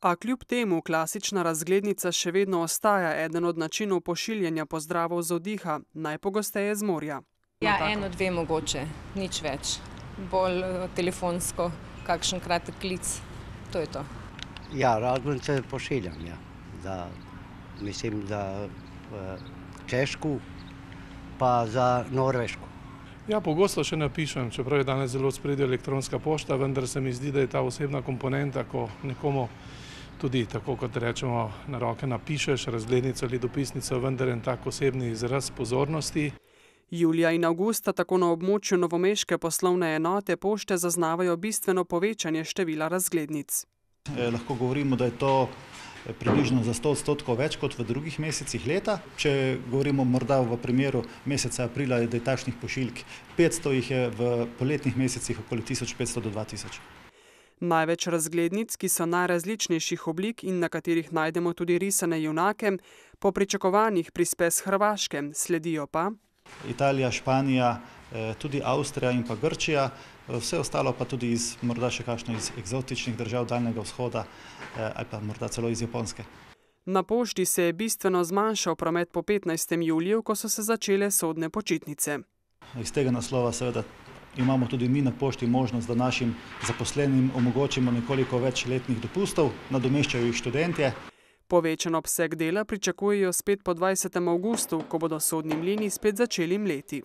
A kljub temu klasična razglednica še vedno ostaja eden od načinov pošiljanja pozdravov z oddiha, najpogosteje z morja. Ja, tako. eno, dve mogoče, nič več. Bolj eh, telefonsko, kakšen kratek klic, to je to. Ja, razglednice pošiljam, ja. Za, mislim, za eh, Češku, pa za Norveško. Ja, pogosto še napišem, čeprav je danes zelo spredje elektronska pošta, vendar se mi zdi, da je ta osebna komponenta, ko nekomu tudi tako, kot rečemo, na roke napišeš razglednico ali dopisnico, vendar en tak osebni izraz pozornosti. Julija in avgusta tako na območju novomeške poslovne enote pošte zaznavajo bistveno povečanje števila razglednic. Eh, lahko govorimo, da je to eh, približno za 100 odstotkov več kot v drugih mesecih leta. Če govorimo morda v primeru meseca aprila, da je takšnih pošiljk 500, jih je v poletnih mesecih okoli 1500 do 2000. Največ razglednic, ki so najrazličnejših oblik in na katerih najdemo tudi risane junake, po pričakovanjih prispe z Hrvaške, sledijo pa Italija, Španija, eh, tudi Avstrija in pa Grčija, eh, vse ostalo pa tudi iz morda še kakšne iz eksotičnih držav Daljnega vzhoda eh, ali pa morda celo iz Japonske. Na pošti se je bistveno zmanjšal promet po 15. juliju, ko so se začele sodne počitnice. Iz tega naslova seveda imamo tudi mi na pošti možnost, da našim zaposlenim omogočimo nekoliko več letnih dopustov, nadomeščajo jih študentje. Povečan obseg dela pričakujejo spet po 20. avgustu, ko bodo sodni mlini spet začeli mleti.